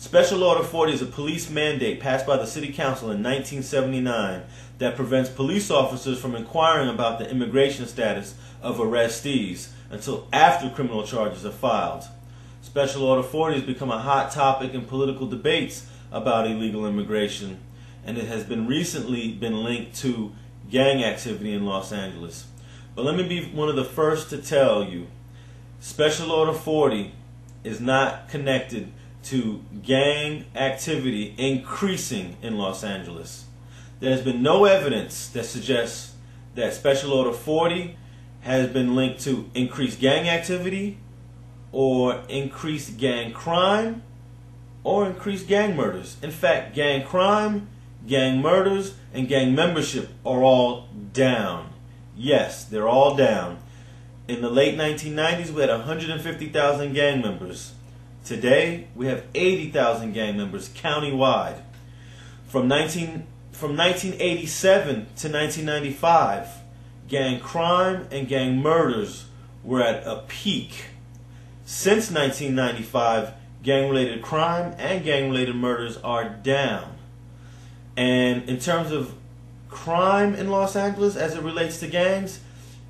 Special Order 40 is a police mandate passed by the City Council in 1979 that prevents police officers from inquiring about the immigration status of arrestees until after criminal charges are filed. Special Order 40 has become a hot topic in political debates about illegal immigration, and it has been recently been linked to gang activity in Los Angeles. But let me be one of the first to tell you Special Order 40 is not connected to gang activity increasing in Los Angeles. There has been no evidence that suggests that Special Order 40 has been linked to increased gang activity or increased gang crime or increased gang murders. In fact, gang crime, gang murders, and gang membership are all down. Yes, they're all down. In the late 1990s, we had 150,000 gang members. Today, we have 80,000 gang members countywide. From 19 from 1987 to 1995, gang crime and gang murders were at a peak. Since 1995, gang-related crime and gang-related murders are down. And in terms of crime in Los Angeles as it relates to gangs,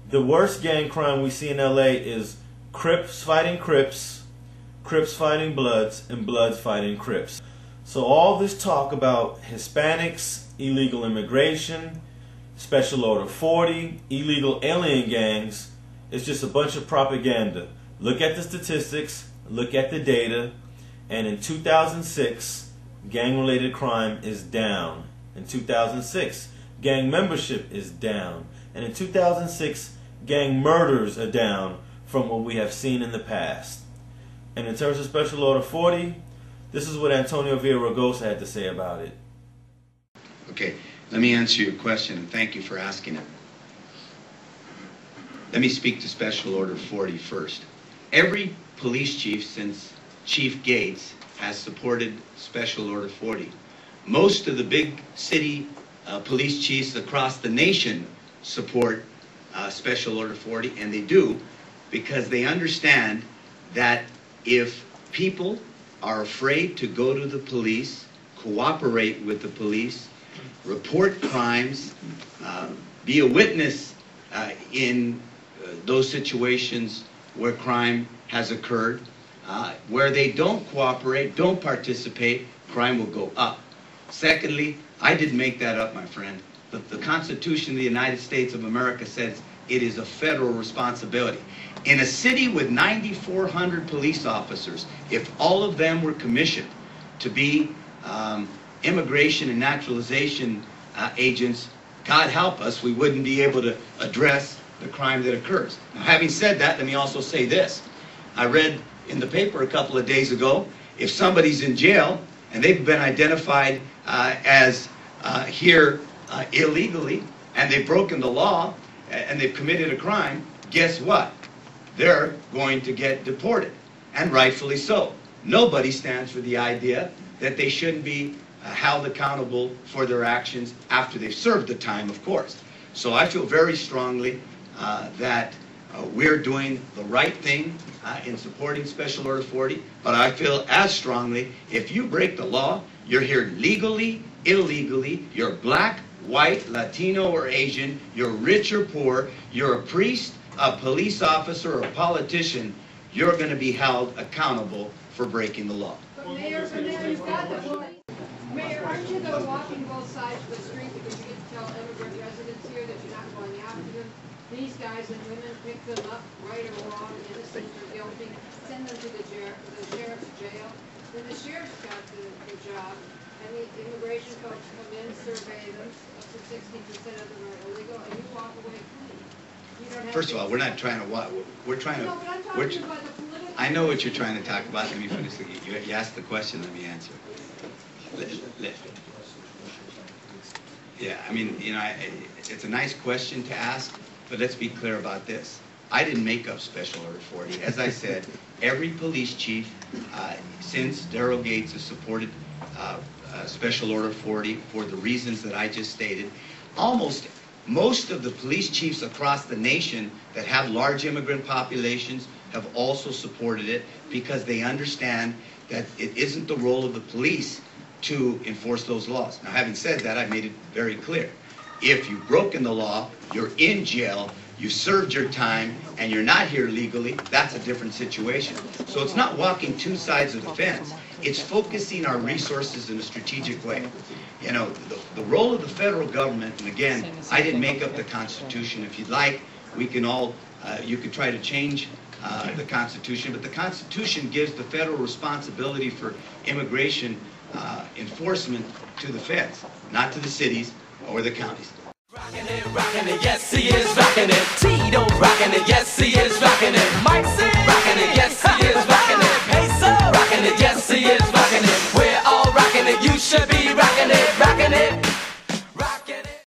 the worst gang crime we see in LA is Crips fighting Crips, Crips fighting Bloods, and Bloods fighting Crips. So all this talk about Hispanics, illegal immigration, Special Order 40, illegal alien gangs is just a bunch of propaganda. Look at the statistics, look at the data, and in 2006, gang-related crime is down. In 2006, gang membership is down. And in 2006, gang murders are down from what we have seen in the past. And in terms of Special Order 40, this is what Antonio Villaraigosa had to say about it. Okay, let me answer your question, and thank you for asking it. Let me speak to Special Order 40 first. Every police chief since Chief Gates has supported Special Order 40. Most of the big city uh, police chiefs across the nation support uh, Special Order 40, and they do because they understand that if people are afraid to go to the police, cooperate with the police, report crimes, uh, be a witness uh, in uh, those situations where crime has occurred, uh, where they don't cooperate, don't participate, crime will go up. Secondly, I didn't make that up, my friend. The, the Constitution of the United States of America says it is a federal responsibility. In a city with 9,400 police officers, if all of them were commissioned to be um, immigration and naturalization uh, agents, God help us, we wouldn't be able to address the crime that occurs. Now, having said that, let me also say this. I read in the paper a couple of days ago, if somebody's in jail and they've been identified uh, as uh, here uh, illegally and they've broken the law and they've committed a crime, guess what? They're going to get deported, and rightfully so. Nobody stands for the idea that they shouldn't be uh, held accountable for their actions after they've served the time, of course. So I feel very strongly uh, that uh, we're doing the right thing uh, in supporting Special Order 40, but I feel as strongly if you break the law, you're here legally, illegally, you're black, white, Latino, or Asian, you're rich or poor, you're a priest, a police officer, or a politician, you're going to be held accountable for breaking the law. But Mayor, but Mayor, you've got the, Mayor, aren't you though walking both sides of the street because you get to tell immigrant residents here that you're not going after them? These guys and women pick them up, right or wrong, innocent or guilty, send them to the the sheriff's jail. Then the sheriff's got the, the job, and the immigration folks come in, survey them, up to sixty percent of them are illegal, and you walk away clean. You don't have First of to- all, we're not trying to what we're trying to. No, but I'm we're talking about the political. I know what you're trying to talk about. Let me finish. the- You, you asked the question. Let me answer. Let- let- yeah, I mean, you know, I, it's a nice question to ask, but let's be clear about this. I didn't make up Special Order 40. As I said, every police chief uh, since Daryl Gates has supported Uh, special Order 40 for the reasons that I just stated. Almost most of the police chiefs across the nation that have large immigrant populations, have also supported it because they understand that it isn't the role of the police to enforce those laws. Now, having said that, I've made it very clear. If you've broken the law, you're in jail, you served your time, and you're not here legally, that's a different situation. So it's not walking two sides of the fence. It's focusing our resources in a strategic way. You know, the, the role of the federal government, and again, I didn't make up the Constitution. If you'd like, we can all, uh, you could try to change uh, the Constitution, but the Constitution gives the federal responsibility for immigration uh, enforcement to the feds, not to the cities or the counties. Rockin' it, rockin' it, yes he is rockin' it. Rockin' it, yes he